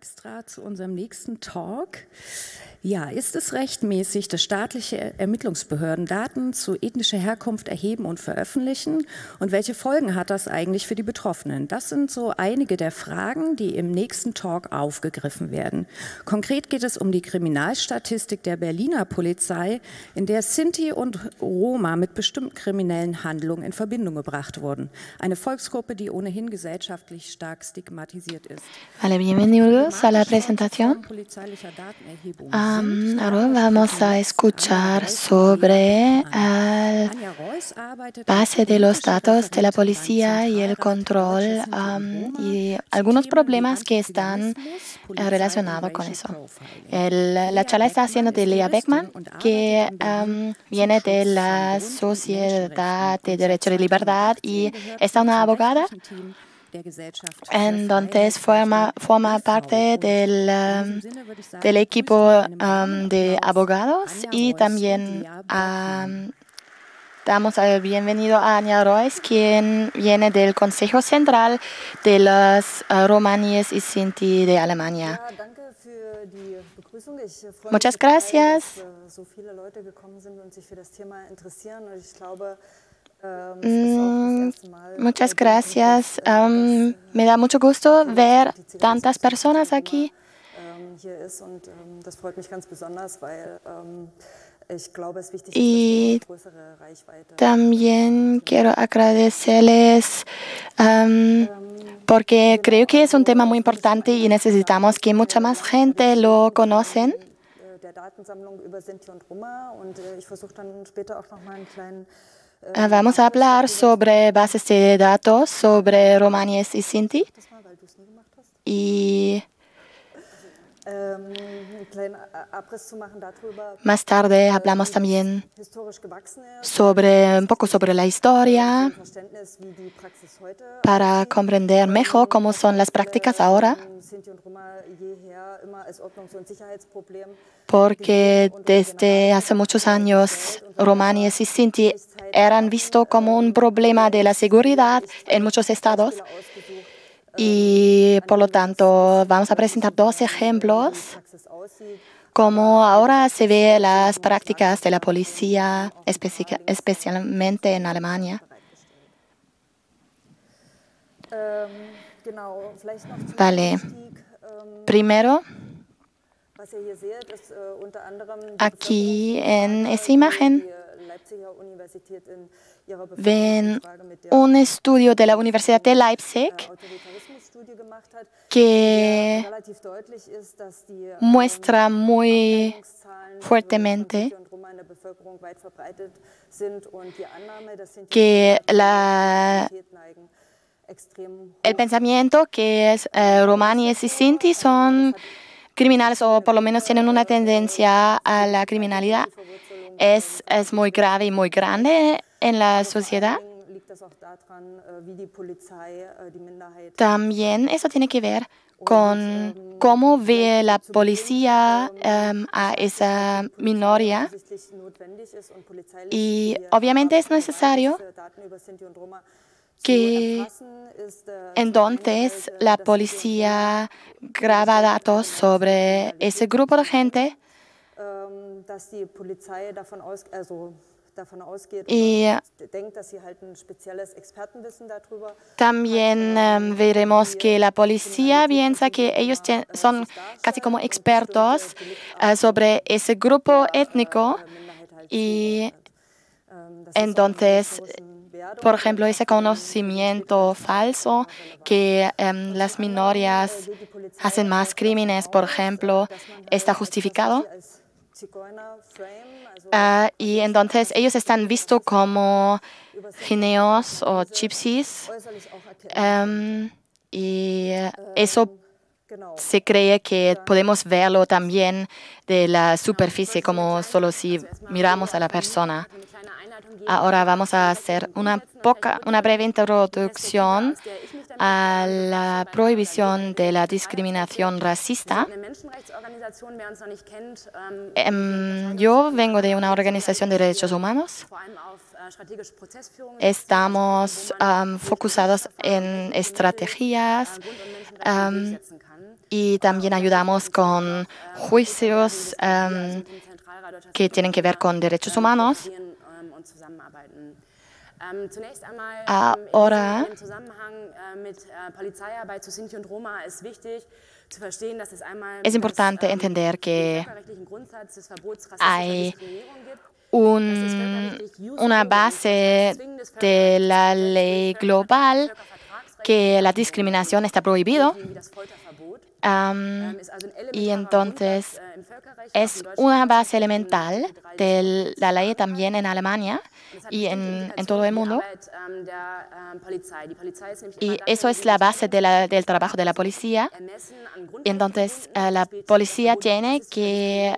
Dijkstra zu unserem nächsten Talk. Ja, ist es rechtmäßig, dass staatliche Ermittlungsbehörden Daten zu ethnischer Herkunft erheben und veröffentlichen? Und welche Folgen hat das eigentlich für die Betroffenen? Das sind so einige der Fragen, die im nächsten Talk aufgegriffen werden. Konkret geht es um die Kriminalstatistik der Berliner Polizei, in der Sinti und Roma mit bestimmten kriminellen Handlungen in Verbindung gebracht wurden. Eine Volksgruppe, die ohnehin gesellschaftlich stark stigmatisiert ist. Vale, bienvenidos a la presentación. Um, ahora vamos a escuchar sobre la base de los datos de la policía y el control um, y algunos problemas que están uh, relacionados con eso. El, la charla está haciendo de Lea Beckman, que um, viene de la Sociedad de Derecho de Libertad y es una abogada entonces forma, forma parte del, um, del equipo um, de abogados y también um, damos el bienvenido a Anja Royce, quien viene del Consejo Central de los uh, Romaníes y Sinti de Alemania. Muchas gracias. Mm, muchas gracias. Um, me da mucho gusto ver tantas personas aquí. Y también quiero agradecerles um, porque creo que es un tema muy importante y necesitamos que mucha más gente lo conocen. Ah, vamos a hablar sobre bases de datos, sobre romaníes y sinti. Y más tarde hablamos también sobre un poco sobre la historia para comprender mejor cómo son las prácticas ahora. porque desde hace muchos años romaníes y sinti eran vistos como un problema de la seguridad en muchos estados y por lo tanto vamos a presentar dos ejemplos como ahora se ve las prácticas de la policía, especialmente en Alemania. Vale. Primero, aquí en esa imagen ven un estudio de la Universidad de Leipzig que muestra muy fuertemente que la, el pensamiento que es eh, y Sinti son criminales o por lo menos tienen una tendencia a la criminalidad es, es muy grave y muy grande en la sociedad. También eso tiene que ver con cómo ve la policía em, a esa minoría. Y obviamente es necesario que entonces la policía graba datos sobre ese grupo de gente y también um, veremos que la policía piensa que ellos son casi como expertos uh, sobre ese grupo étnico y entonces por ejemplo, ese conocimiento falso que em, las minorías hacen más crímenes, por ejemplo, está justificado. Ah, y entonces ellos están vistos como gineos o gypsies. Em, y eso se cree que podemos verlo también de la superficie, como solo si miramos a la persona. Ahora vamos a hacer una, poca, una breve introducción a la prohibición de la discriminación racista. Em, yo vengo de una organización de derechos humanos. Estamos um, en estrategias y también ayudamos con juicios que tienen que ver con derechos humanos. Ahora, es importante entender que hay un, una base de la ley global que la discriminación está prohibido. Y entonces es una base elemental de la ley también en Alemania y en, en todo el mundo. Y eso es la base de la, del trabajo de la policía. Y entonces eh, la policía tiene que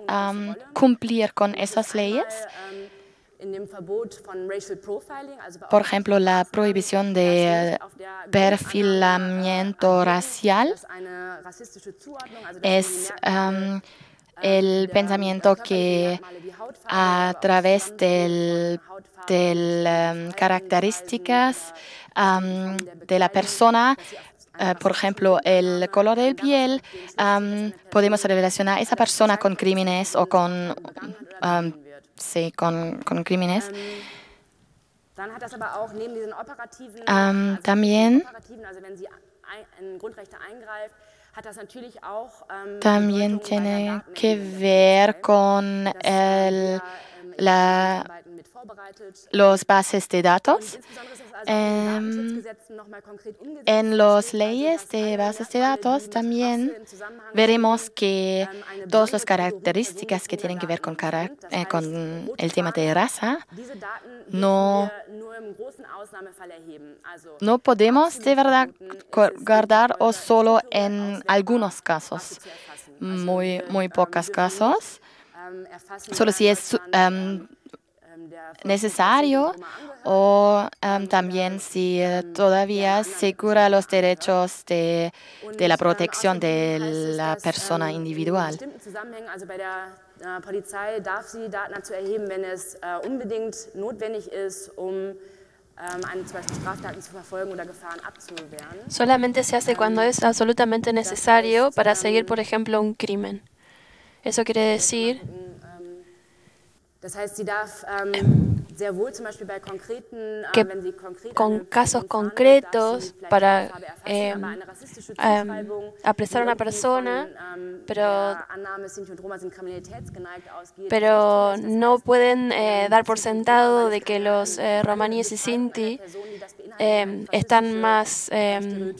cumplir con esas leyes. Por ejemplo, la prohibición de perfilamiento racial es el pensamiento que a través de las características de la persona eh, por ejemplo, el color de piel, podemos relacionar a esa persona con crímenes o con, sí, con, con crímenes. También también tiene que ver con el, la, los bases de datos. Em, en las leyes de bases de datos también veremos que todas las características que tienen que ver con, eh, con el tema de raza no, no podemos de verdad guardar o solo en algunos casos, muy, muy pocos casos, solo si es necesario o también si eh, todavía se cura los derechos de, de la protección de la persona individual. Solamente se hace cuando es absolutamente necesario para seguir, por ejemplo, un crimen. Eso quiere decir que con casos concretos para eh, apresar a una persona, pero, pero no pueden eh, dar por sentado de que los eh, romaníes y sinti em, están más em,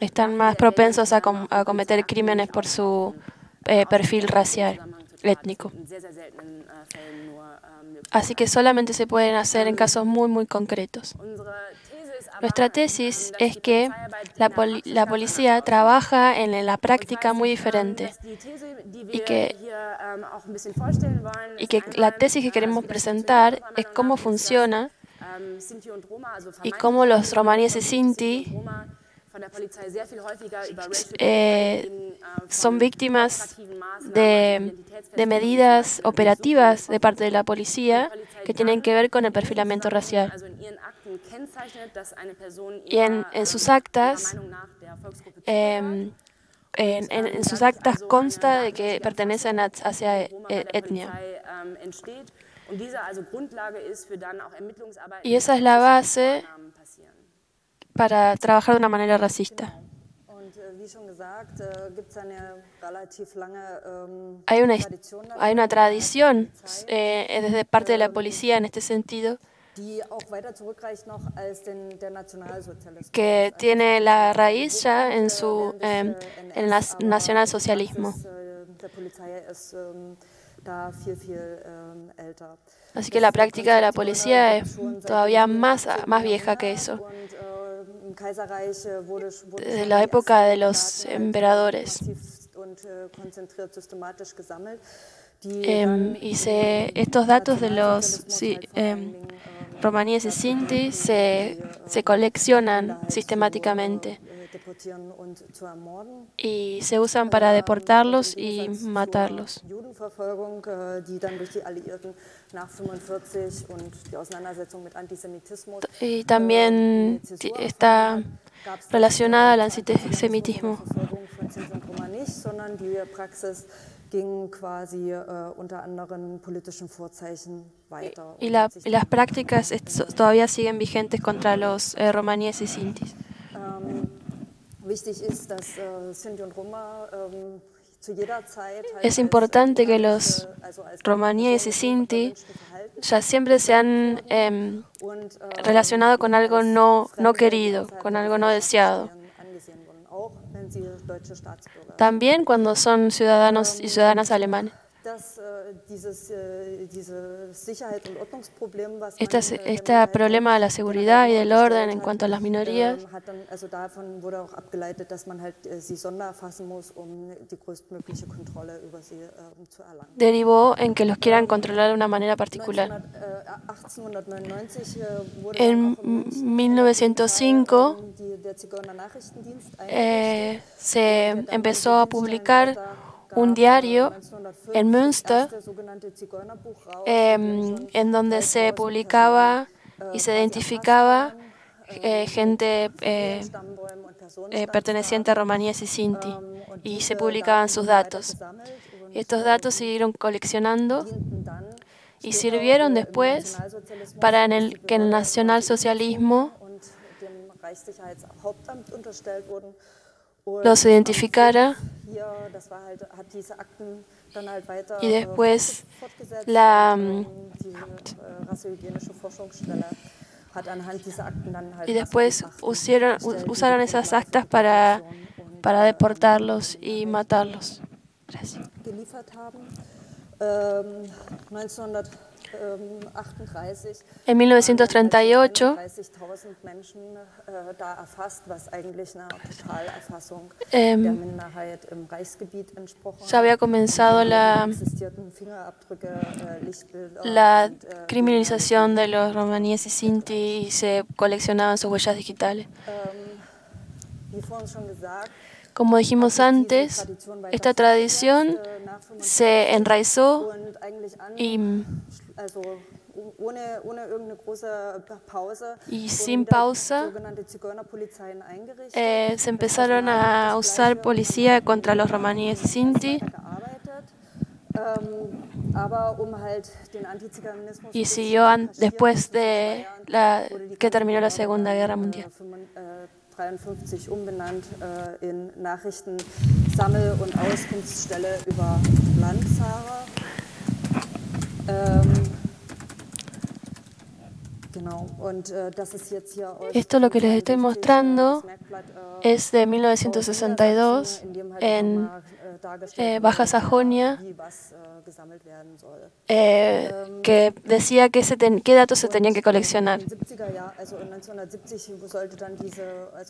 están más propensos a, a cometer crímenes por su perfil racial étnico. Así que solamente se pueden hacer en casos muy, muy concretos. Nuestra tesis es que la, la policía trabaja en la práctica muy diferente y que, y que la tesis que queremos presentar es cómo funciona y cómo los romaníes y sinti eh, son víctimas de, de, medidas operativas de parte de la policía que tienen que ver con el perfilamiento racial. Y en, en sus actas, eh, en, en, sus actas consta de que pertenecen a, hacia e, etnia. Y esa es la base para trabajar de una manera racista. Hay una, hay una tradición eh, desde parte de la policía en este sentido que tiene la raíz ya en su eh, en el nacionalsocialismo. Así que la práctica de la policía es todavía más, más vieja que eso desde la época de los emperadores. Em, y se, estos datos de los em, romaníes y sinti se, se coleccionan sistemáticamente y se usan para deportarlos y matarlos. Y también está relacionada al antisemitismo. Quasi äh, unter anderen politischen Vorzeichen weiter. Y, la, y las prácticas todavía siguen vigentes contra los eh, romaníes y sintis. Ähm, wichtig ist, dass äh, Sinti und Roma ähm, Es importante que los romaníes y sinti ya siempre se han eh, relacionado con algo no, no querido, con algo no deseado. También cuando son ciudadanos y ciudadanas alemanes. Este, este problema de la seguridad y del orden en cuanto a las minorías. derivó en que los quieran controlar de una manera particular. En 1905 eh, se empezó a publicar un diario en Münster em, en donde se publicaba y se identificaba eh, gente eh, eh, perteneciente a romaníes y sinti y se publicaban sus datos. Estos datos siguieron coleccionando y sirvieron después para que el nacionalsocialismo los identificara y después la y después usaron, usaron esas actas para, para deportarlos y matarlos. Gracias. En 1938 ähm, ya había comenzado la, la criminalización de los romaníes y sinti y se coleccionaban sus huellas digitales. Como dijimos antes, esta tradición se enraizó y sin pausa eh, se empezaron a usar policía contra los romaníes Sinti y siguió después de que terminó la Segunda Guerra Mundial. 53 umbenannt äh, in Nachrichtensammel- und Auskunftsstelle über Landsara. Ähm, Esto lo que les estoy mostrando es de 1962 en eh, Baja Sajonia, eh, que decía que se qué datos se tenían que coleccionar.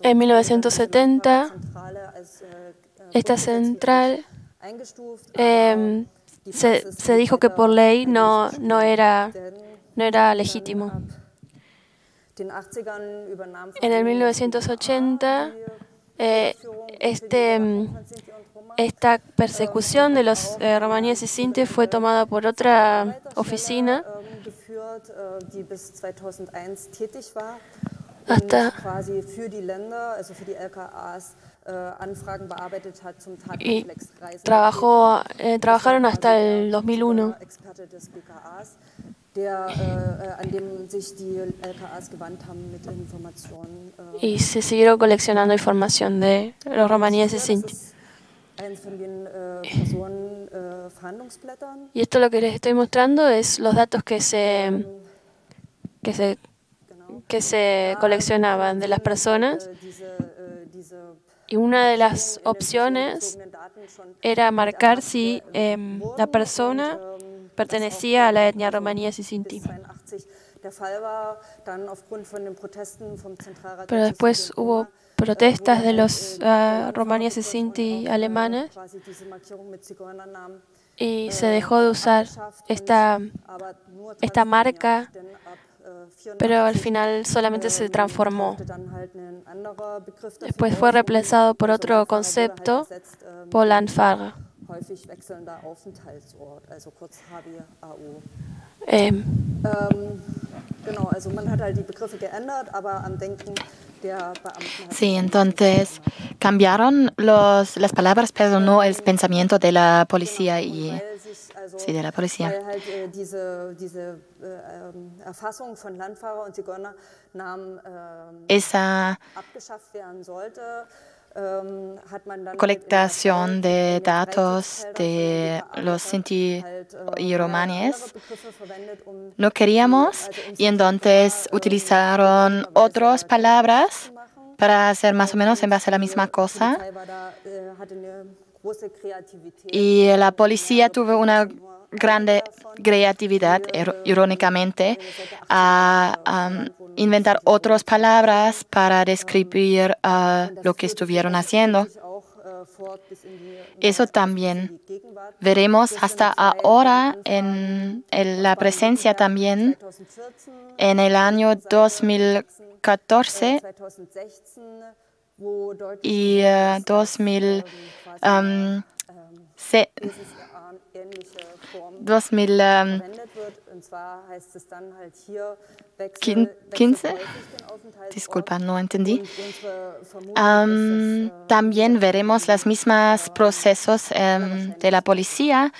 En 1970, esta central eh, se, se, dijo que por ley no, no, era, no era legítimo. En el 1980, eh, este, esta persecución de los eh, romaníes y sintes fue tomada por otra oficina hasta y trabajó, eh, trabajaron hasta el 2001 y se siguieron coleccionando información de los romaníes y. Y esto lo que les estoy mostrando es los datos que se, que se, que se coleccionaban de las personas. Y una de las opciones era marcar si eh, la persona pertenecía a la etnia romaníes y sinti. Pero después hubo protestas de los uh, romaníes y sinti alemanes y se dejó de usar esta, esta marca, pero al final solamente se transformó. Después fue reemplazado por otro concepto, Ähm, ähm, genau, also man hat halt die Begriffe geändert, aber am Denken Sí, entonces cambiaron los, las palabras, pero no el pensamiento de la policía y sí, de la policía. Halt, diese, diese äh, Erfassung von Landfahrer und Zigeunernamen äh, Esa abgeschafft werden sollte. Colectación de datos de los Sinti y romaníes no queríamos y entonces utilizaron otras palabras para hacer más o menos en base a la misma cosa. Y la policía tuvo una grande creatividad, irónicamente, a, a inventar otras palabras para describir uh, lo que estuvieron haciendo. Eso también veremos hasta ahora en, la presencia también en el año 2014 y uh, 2000, um, 2015. Disculpa, no entendí. Um, también veremos los mismos procesos um, de la policía.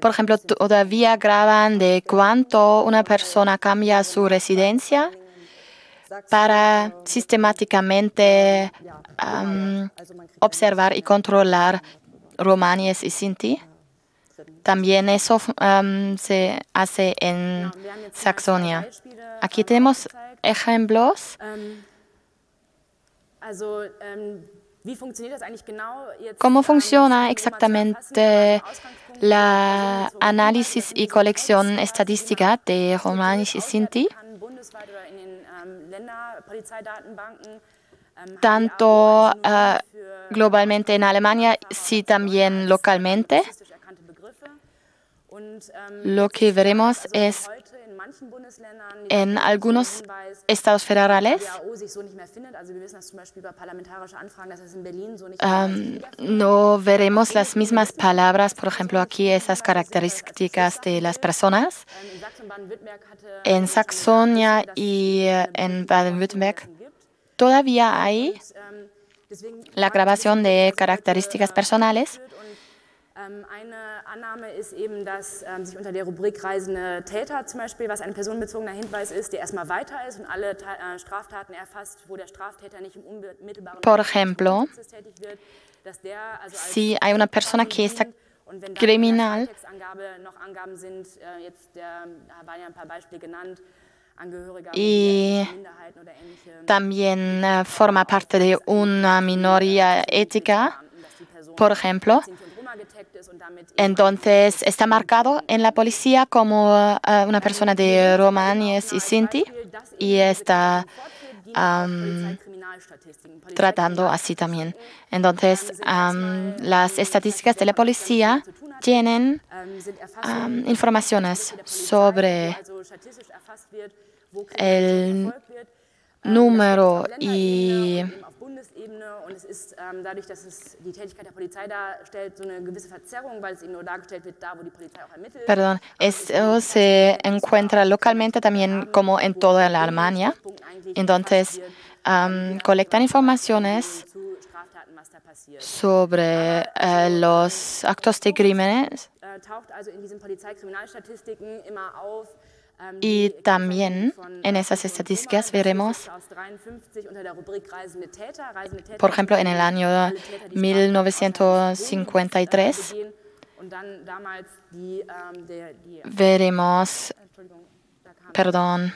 Por ejemplo, todavía graban de cuánto una persona cambia su residencia para sistemáticamente um, observar y controlar romaníes y sinti. También eso um, se hace en Saxonia. Aquí tenemos ejemplos. ¿Cómo funciona exactamente la análisis y colección estadística de romanis y sinti? Tanto uh, globalmente en Alemania, sí también localmente. Lo que veremos es en algunos estados federales. Um, no veremos las mismas palabras, por ejemplo, aquí esas características de las personas. En Saxonia y eh, en Baden-Württemberg todavía hay la grabación de características personales ähm, eine Annahme ist eben, dass ähm, sich unter der Rubrik reisende Täter zum Beispiel, was ein personenbezogener Hinweis ist, der erstmal weiter ist und alle äh, Straftaten erfasst, wo der Straftäter nicht im unmittelbaren Por ejemplo, wird, dass der also si hay una persona que está criminal, noch Angaben sind, äh, jetzt der, da waren ja ein paar Beispiele genannt, y también uh, forma parte de una minoría ética, por ejemplo, entonces está marcado en la policía como uh, una persona de romaníes y sinti y está tratando así también. Entonces, las estadísticas de la policía tienen informaciones sobre el número y und es ist ähm, dadurch, dass es die Tätigkeit der Polizei darstellt, so eine gewisse Verzerrung, weil es eben nur dargestellt wird, da wo die Polizei auch ermittelt. Perdón, eso se encuentra localmente también como en toda la Alemania. Entonces, um, colectan informaciones sobre äh, los actos de crímenes. Äh, taucht also in diesen Polizeikriminalstatistiken immer auf, y también en esas estadísticas veremos, por ejemplo, en el año 1953, veremos, perdón,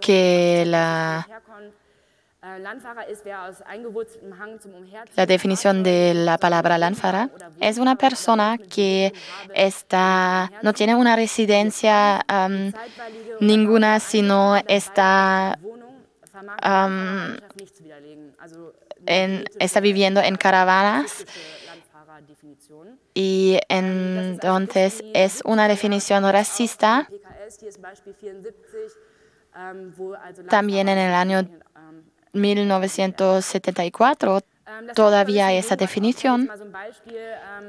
que la la definición de la palabra Landfahrer es una persona que está, no tiene una residencia um, ninguna, sino está, um, en, está viviendo en caravanas y entonces es una definición racista. También en el año 1974 todavía esa definición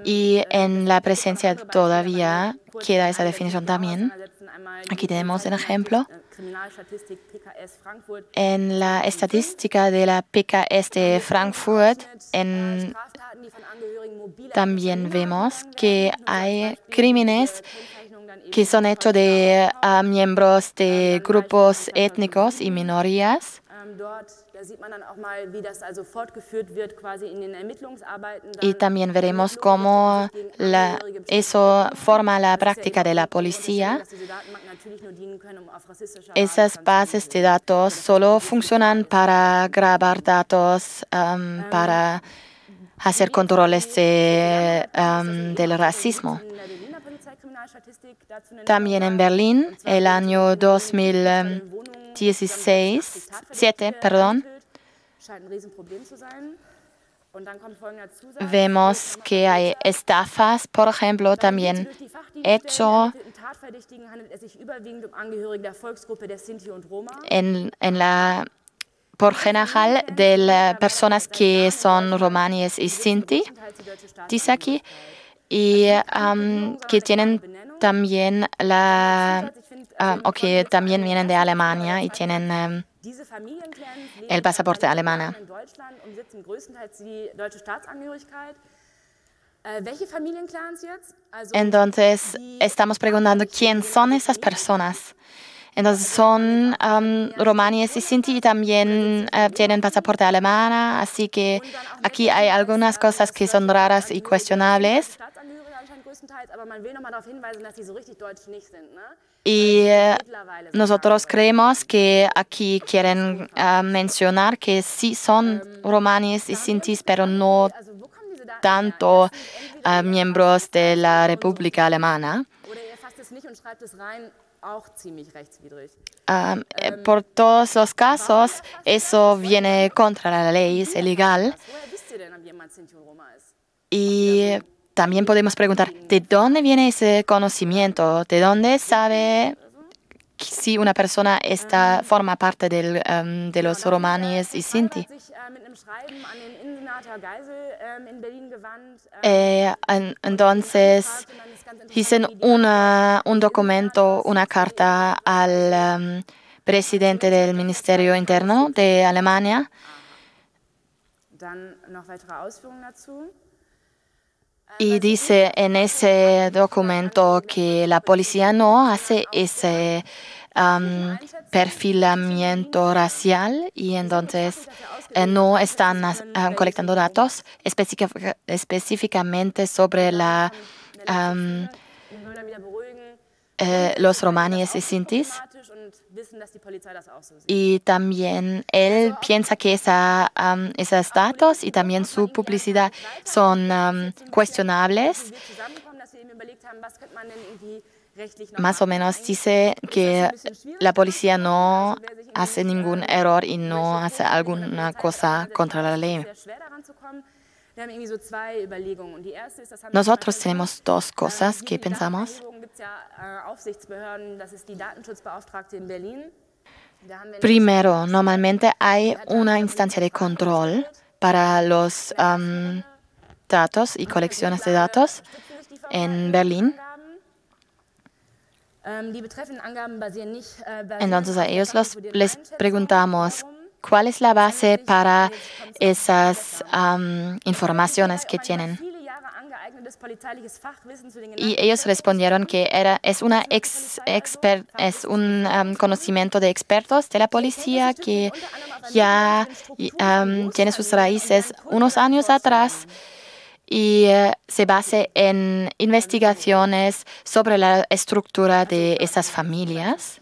y en la presencia todavía queda esa definición también. Aquí tenemos el ejemplo. En la estadística de la PKS de Frankfurt, en, también vemos que hay crímenes que son hechos de uh, miembros de grupos étnicos y minorías. Y también veremos cómo la, eso forma la práctica de la policía. Esas bases de datos solo funcionan para grabar datos, um, para hacer controles de, um, del racismo. También en Berlín, el año 2016, 7, perdón, vemos que hay estafas, por ejemplo, también hecho en, en la por general de las personas que son romaníes y sinti, dice aquí, y um, que tienen también la, o que también vienen de Alemania y tienen um, el pasaporte alemán. Entonces, estamos preguntando quién son esas personas. Entonces son um, romaníes y sinti y también uh, tienen pasaporte alemán, así que aquí hay algunas cosas que son raras y cuestionables. Y uh, nosotros creemos que aquí quieren uh, mencionar que sí son romaníes y sintis, pero no tanto uh, miembros de la República Alemana. Um, por todos los casos, eso viene contra la ley, es ilegal. Y también podemos preguntar, ¿de dónde viene ese conocimiento? ¿De dónde sabe si una persona está, forma parte del, um, de los romaníes y sinti? Eh, entonces, Dicen una, un documento, una carta al um, presidente del Ministerio Interno de Alemania. Y dice en ese documento que la policía no hace ese um, perfilamiento racial y entonces eh, no están uh, colectando datos específicamente sobre la eh, los romaníes y sintis. Y también él piensa que esa, esos datos y también su publicidad son cuestionables. Más o menos dice que la policía no hace ningún error y no hace alguna cosa contra la ley. Nosotros tenemos dos cosas que pensamos. Primero, normalmente hay una instancia de control para los um, datos y colecciones de datos en Berlín. Entonces a ellos les preguntamos ¿Cuál es la base para esas informaciones que tienen? Y ellos respondieron que era, es, un conocimiento de expertos de la policía que ya tiene sus raíces unos años atrás y eh, se basa en investigaciones sobre la estructura de esas familias.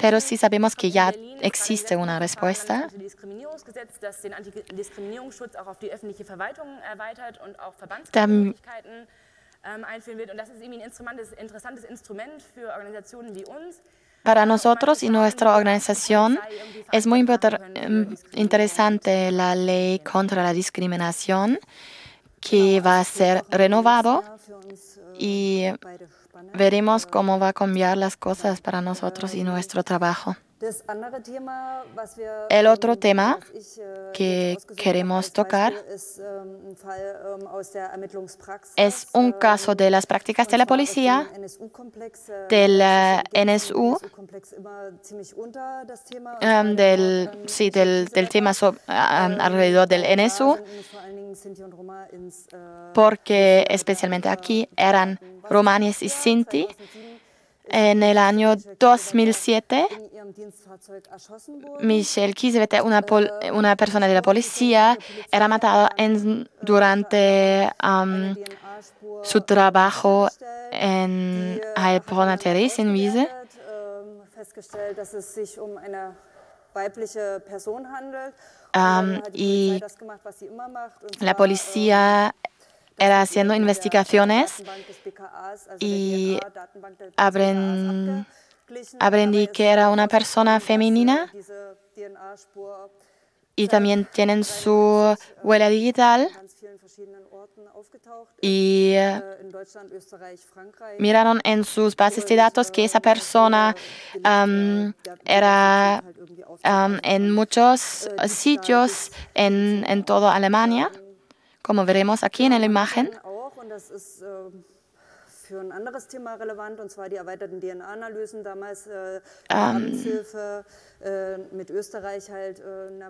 pero sí sabemos que ya existe una respuesta. Uns. para nosotros y nuestra organización es muy em, interesante la ley contra la discriminación que va a ser renovado y veremos cómo va a cambiar las cosas para nosotros y nuestro trabajo. El otro tema que queremos tocar es un caso de las prácticas de la policía, del NSU, del, sí, del, del tema alrededor del NSU, porque especialmente aquí eran romaníes y sinti en el año 2007, Michelle Kisvet, una, una persona de la policía, era matada en, durante su trabajo en Heilbronner Theresienwiese. Um, y la policía era haciendo investigaciones y aprendí que era una persona femenina y también tienen su huella digital y miraron en sus bases de datos que esa persona era en muchos sitios en, en toda Alemania como veremos aquí en la imagen.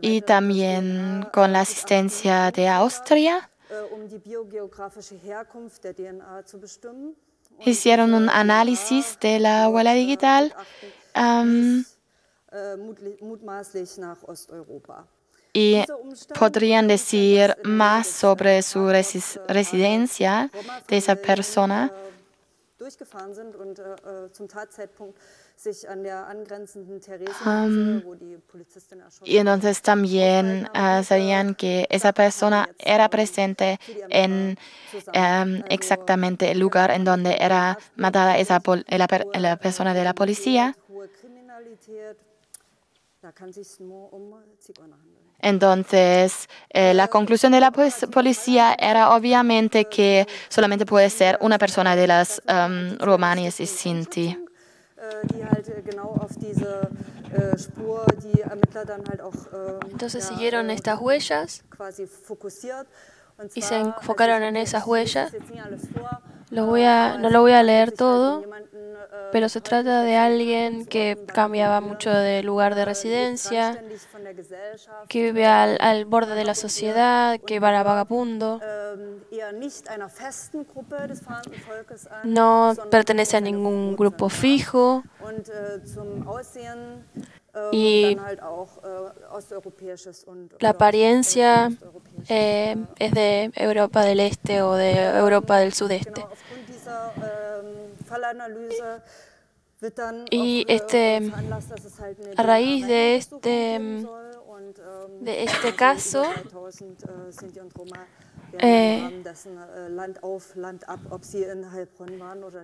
y también con la asistencia de Austria. Hicieron un análisis de la huella digital y podrían decir más sobre su residencia de esa persona. y entonces también uh, sabían que esa persona era presente en um, exactamente el lugar en donde era matada esa la persona de la policía. Entonces, eh, la conclusión de la policía era obviamente que solamente puede ser una persona de las um, romaníes y sinti. Entonces siguieron estas huellas y se enfocaron en esas huellas. No lo voy a leer todo, pero se trata de alguien que cambiaba mucho de lugar de residencia, que vive al, borde de la sociedad, que va a vagabundo. No pertenece a ningún grupo fijo y la apariencia eh, es de Europa del Este o de Europa del Sudeste. Y este, a raíz de este, de este caso, eh,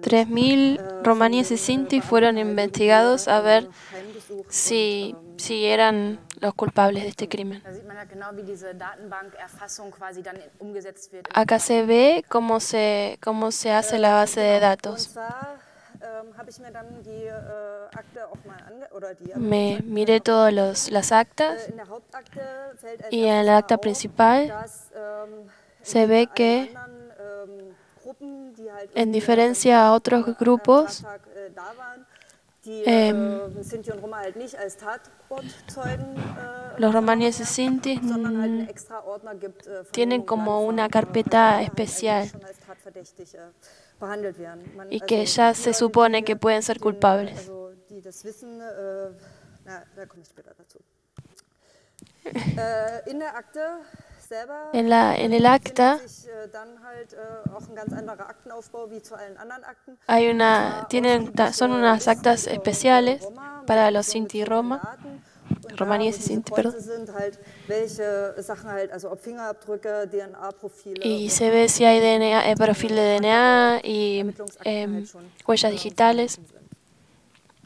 3.000 romaníes y sinti fueron investigados a ver si, si eran los culpables de este crimen. Acá se ve cómo se, cómo se hace la base de datos. Me miré todas las actas y en la acta principal se ve que en diferencia a otros grupos, eh, los romaníes y sintis tienen como una carpeta especial. y que ya se supone que pueden ser culpables. En, la, en el acta hay una, tienen, son unas actas especiales para los Sinti Roma, romaníes y Sinti, perdón. Y se ve si hay DNA, eh, perfil de DNA y eh, huellas digitales.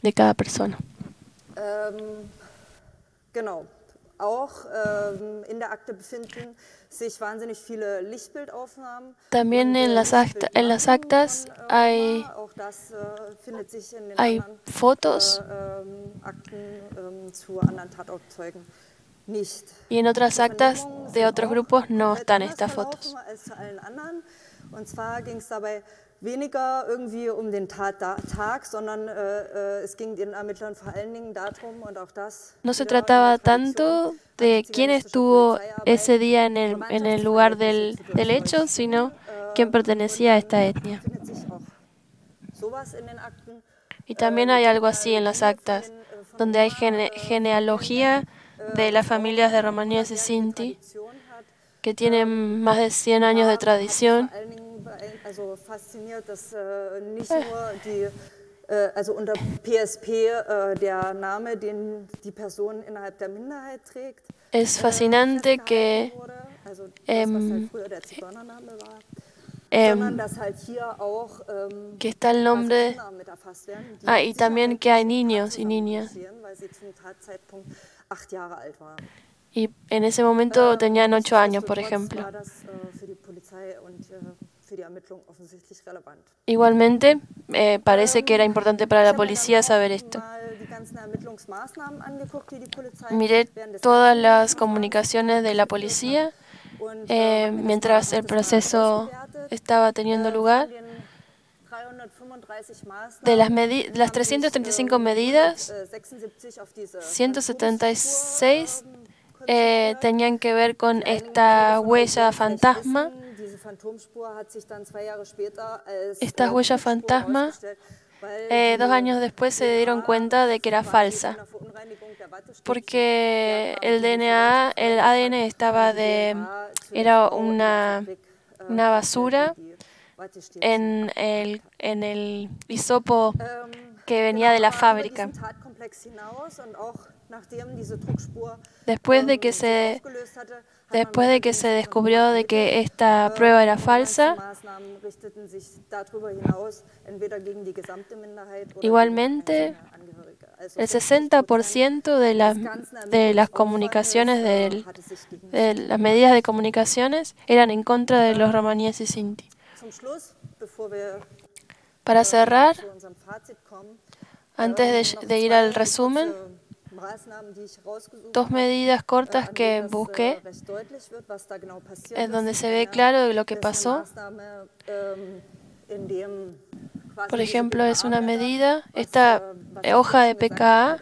de cada persona. Genau. Auch ähm, in der Akte befinden sich wahnsinnig viele Lichtbildaufnahmen. También en äh, las, acta- en las actas äh, hay, äh, hay fotos äh, ähm, Akten ähm, zu anderen Tatortzeugen nicht. y en otras actas de otros grupos no están estas fotos. Als zu allen anderen. Und zwar ging es dabei weniger irgendwie um den Tattag, sondern äh, äh, es ging den Ermittlern vor allen Dingen darum, und auch das No se trataba tanto de quién estuvo ese día en el, en el lugar del, del hecho, sino quién pertenecía a esta etnia. Y también hay algo así en las actas, donde hay gene- genealogía de las familias de romaníes y sinti, que tienen más de 100 años de tradición. Vor allen Dingen beein- also fasziniert, dass äh, nicht nur die, äh, also unter PSP äh, der Name, den die Person innerhalb der Minderheit trägt, Es fascinante que, also das, ähm, halt war, em, halt auch ähm, que está el nombre werden, Ah, y también que hay niños y niñas. y en ese momento tenían 8 años, por ejemplo. Igualmente, eh, parece que era importante para la policía saber esto. Miré todas las comunicaciones de la policía und, eh, mientras el proceso estaba teniendo lugar. von den 335 Maßnahmen, De las, las haben sich, 335 äh, medidas, 176 auf diese 176 Phantomspur, ähm, eh, tenían que ver con esta huella fantasma. Wissen, Diese Phantomspur hat sich dann zwei Jahre später als Esta äh, huella Trugspur fantasma, Eh, dos años después se dieron cuenta de que era falsa, porque el DNA, el ADN estaba de, zu era una, äh, una basura en el, en el hisopo Ähm, que venía de la fábrica. Después de ähm, que se, después de que se descubrió de que esta prueba era falsa, Igualmente, el 50% 60% de las, de las comunicaciones, de las medidas de comunicaciones, eran en contra de los romaníes y sinti. Para cerrar, antes de, ir al resumen, dos medidas äh, cortas an que äh, busqué, passiert en donde se ve claro lo que pasó. Ähm, Por ejemplo, es una medida, esta äh, eh, hoja de PKA.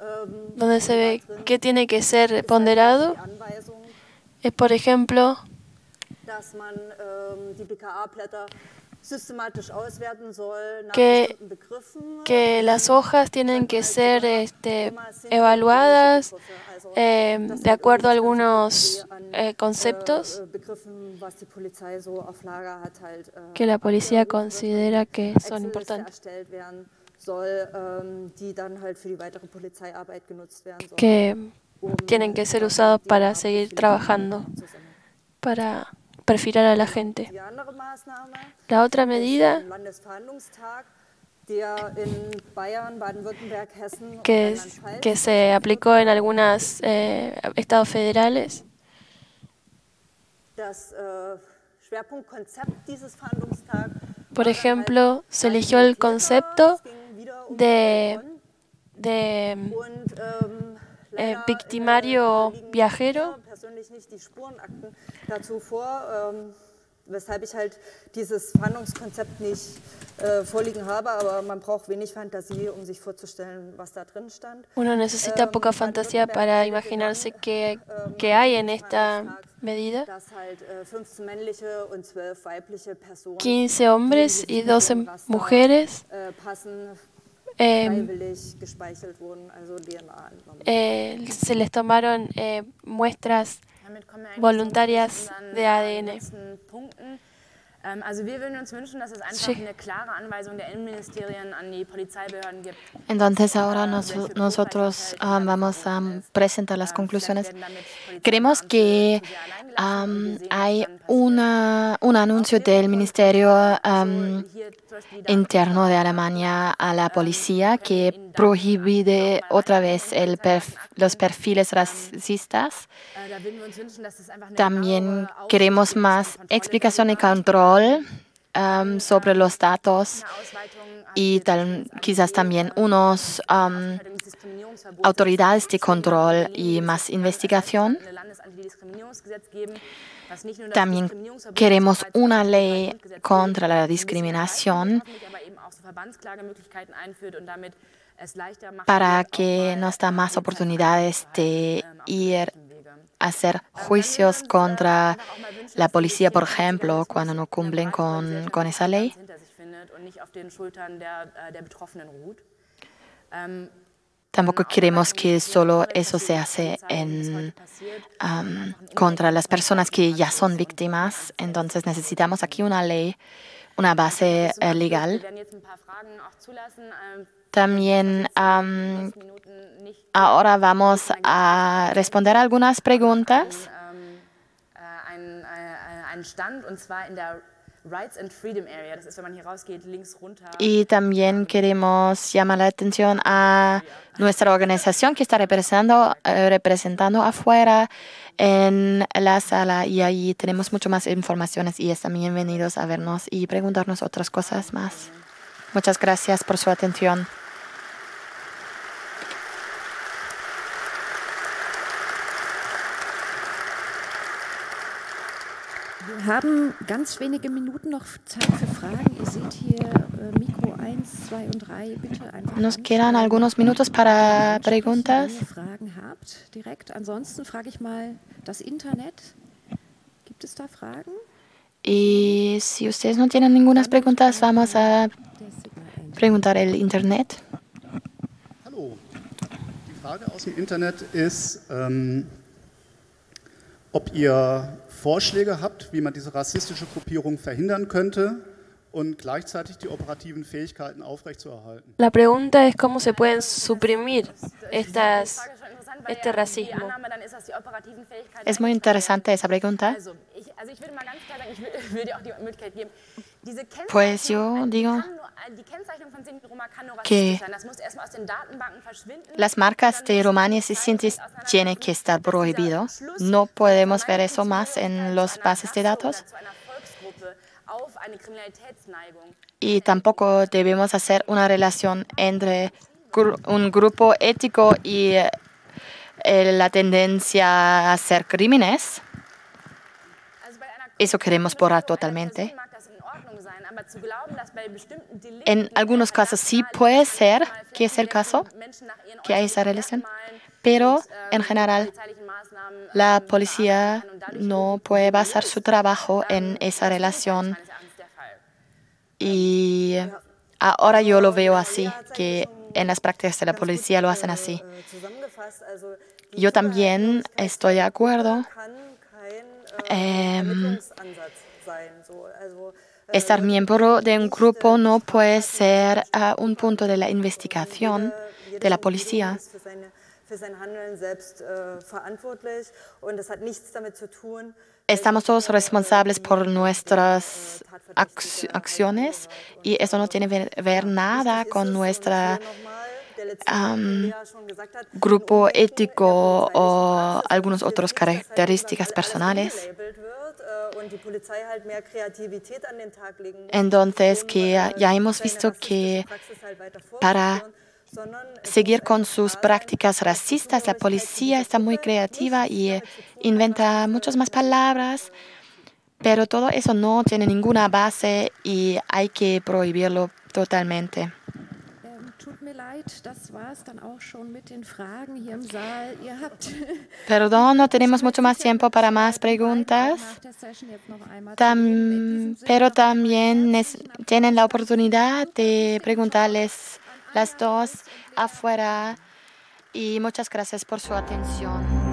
Ähm, donde se ve qué tiene que ser ponderado, es por ejemplo Que- que las hojas tienen que ser este, evaluadas eh, de acuerdo a algunos eh, conceptos Äh, hat, halt, äh, que la policía considera que son importantes, ähm, que um, tienen que ser äh, usados para seguir trabajando, para perfilar a la gente. La otra medida que, que se aplicó en algunos estados federales. Por ejemplo, se eligió el concepto de, de eh, victimario äh, viajero. ähm, weshalb ich halt dieses Verhandlungskonzept nicht äh, vorliegen habe, aber man braucht wenig Fantasie, um sich vorzustellen, was da drin stand. Uno necesita poca fantasía para imaginarse qué, qué hay en esta medida. dass halt äh, 15 männliche und 12 weibliche Personen 15 hombres y in diesem 12 Raster, mujeres äh, passen, eh, entnommen. eh, se les tomaron eh, muestras voluntarias de ADN. Entonces ahora nos- nosotros ah, vamos a presentar las conclusiones. Queremos que am, hay una, un anuncio del Ministerio am, interno de Alemania a la policía que prohíbe otra vez el perf- los perfiles racistas. También queremos más explicación y control am, sobre los datos y quizás también unos Diskriminierungsverbots autoridades de control y más es investigación. También queremos una ley contra la discriminación para que nos da más oportunidades de ähm, ir a hacer juicios contra la policía, por ejemplo, cuando no cumplen con, con esa ley. der, äh. Ähm, Tampoco queremos que solo eso se hace en, am, contra las personas que ya son víctimas. Entonces necesitamos aquí una ley, una base Wir legal. También ahora vamos a responder algunas preguntas. Y también queremos llamar la atención a nuestra organización que está representando, eh, representando afuera en la sala y ahí tenemos mucho más informaciones y están bienvenidos a vernos y preguntarnos otras cosas más. Muchas gracias por su atención. Haben ganz wenige Minuten noch Zeit für Fragen. Ihr seht hier äh, Mikro 1, 2 und 3. Bitte einfach. Nos quedan algunos minutos para preguntas. Wenn ihr Fragen habt, direkt. Ansonsten frage ich mal das Internet. Gibt es da Fragen? Y si ustedes no tienen ninguna preguntas, vamos a preguntar el Internet. Hallo. Die Frage aus dem Internet ist, ähm, ob ihr Vorschläge habt, wie man diese rassistische Gruppierung verhindern könnte und gleichzeitig die operativen Fähigkeiten aufrechtzuerhalten. La pregunta es cómo se pueden suprimir estas, este racismo. Es muy interesante esa pregunta. Pues yo digo nur que. Las marcas de romaníes y sintis tienen que estar prohibido. No podemos ver eso más en las bases de datos. Y tampoco debemos hacer una relación entre un grupo ético y eh, la tendencia a hacer crímenes. Eso queremos borrar totalmente. En algunos casos sí puede ser que es el caso, que hay esa relación, pero en general la policía no puede basar su trabajo en esa relación y ahora yo lo veo así, que en las prácticas de la policía lo hacen así. Yo también estoy de acuerdo. kann Estar miembro de un grupo no puede ser ah, un punto de la investigación de la policía. Estamos todos responsables por nuestras ac- acciones y eso no tiene que ver nada con nuestra am, grupo ético o algunas otras características personales. Entonces, um, que äh, ya hemos visto que para seguir con sus prácticas racistas, la policía está muy creativa y inventa muchas más palabras, pero todo eso no tiene ninguna base y hay que prohibirlo totalmente. Perdón, no tenemos mucho más tiempo para más preguntas. Tam- pero también tienen la oportunidad de preguntarles las dos afuera y muchas gracias por su atención.